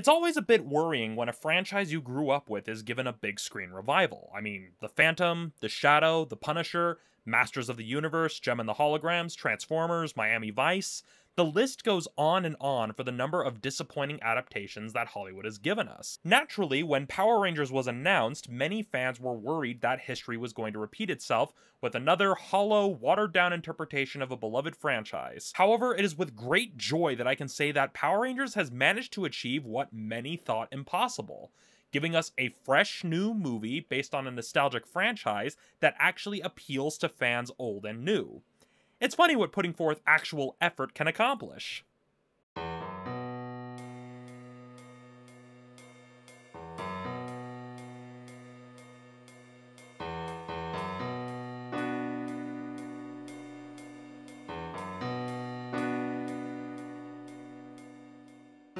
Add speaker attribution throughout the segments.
Speaker 1: It's always a bit worrying when a franchise you grew up with is given a big screen revival. I mean, The Phantom, The Shadow, The Punisher, Masters of the Universe, Jem and the Holograms, Transformers, Miami Vice. The list goes on and on for the number of disappointing adaptations that Hollywood has given us. Naturally, when Power Rangers was announced, many fans were worried that history was going to repeat itself with another hollow, watered down interpretation of a beloved franchise. However, it is with great joy that I can say that Power Rangers has managed to achieve what many thought impossible giving us a fresh new movie based on a nostalgic franchise that actually appeals to fans old and new. It's funny what putting forth actual effort can accomplish.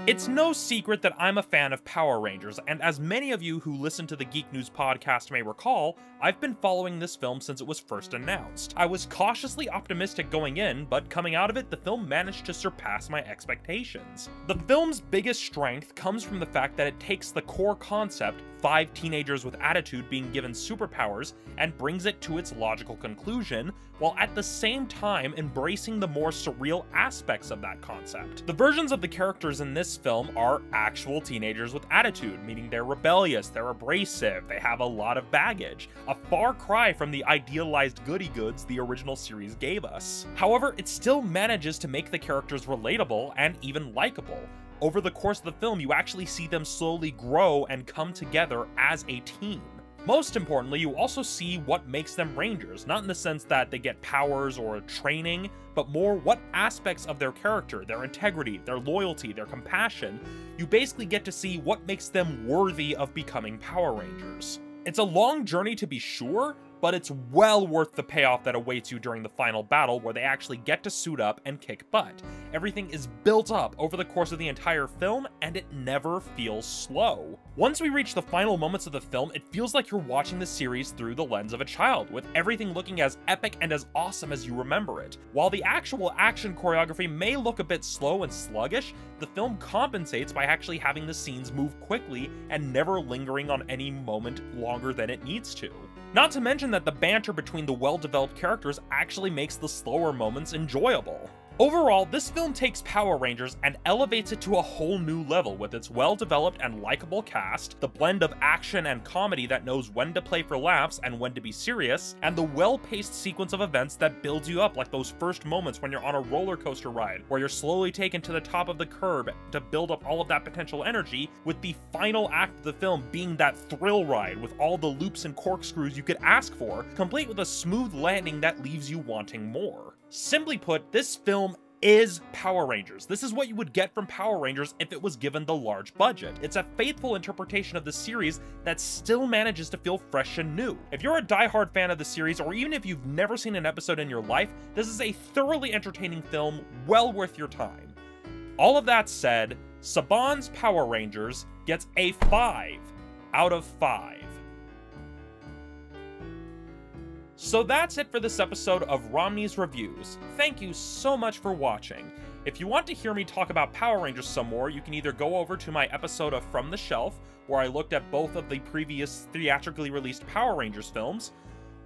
Speaker 1: It's no secret that I'm a fan of Power Rangers, and as many of you who listen to the Geek News podcast may recall, I've been following this film since it was first announced. I was cautiously optimistic going in, but coming out of it, the film managed to surpass my expectations. The film's biggest strength comes from the fact that it takes the core concept, five teenagers with attitude being given superpowers, and brings it to its logical conclusion, while at the same time embracing the more surreal aspects of that concept. The versions of the characters in this film are actual teenagers with attitude, meaning they're rebellious, they're abrasive, they have a lot of baggage, a far cry from the idealized goody goods the original series gave us. However, it still manages to make the characters relatable and even likable. Over the course of the film, you actually see them slowly grow and come together as a team. Most importantly, you also see what makes them Rangers, not in the sense that they get powers or training, but more what aspects of their character, their integrity, their loyalty, their compassion, you basically get to see what makes them worthy of becoming Power Rangers. It's a long journey to be sure, but it's well worth the payoff that awaits you during the final battle where they actually get to suit up and kick butt. Everything is built up over the course of the entire film, and it never feels slow. Once we reach the final moments of the film, it feels like you're watching the series through the lens of a child, with everything looking as epic and as awesome as you remember it. While the actual action choreography may look a bit slow and sluggish, the film compensates by actually having the scenes move quickly and never lingering on any moment longer than it needs to. Not to mention that the banter between the well-developed characters actually makes the slower moments enjoyable. Overall, this film takes Power Rangers and elevates it to a whole new level with its well-developed and likable cast, the blend of action and comedy that knows when to play for laughs and when to be serious, and the well-paced sequence of events that builds you up like those first moments when you're on a roller coaster ride, where you're slowly taken to the top of the curb to build up all of that potential energy, with the final act of the film being that thrill ride with all the loops and corkscrews you could ask for, complete with a smooth landing that leaves you wanting more. Simply put, this film is Power Rangers. This is what you would get from Power Rangers if it was given the large budget. It's a faithful interpretation of the series that still manages to feel fresh and new. If you're a die-hard fan of the series, or even if you've never seen an episode in your life, this is a thoroughly entertaining film well worth your time. All of that said, Saban's Power Rangers gets a 5 out of 5. So that's it for this episode of Romney's Reviews. Thank you so much for watching. If you want to hear me talk about Power Rangers some more, you can either go over to my episode of From the Shelf, where I looked at both of the previous theatrically released Power Rangers films,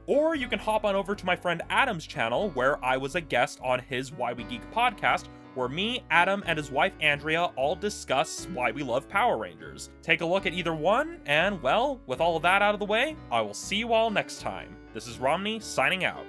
Speaker 1: or you can hop on over to my friend Adam's channel, where I was a guest on his Why We Geek podcast, where me, Adam, and his wife Andrea all discuss why we love Power Rangers. Take a look at either one, and well, with all of that out of the way, I will see you all next time. This is Romney signing out.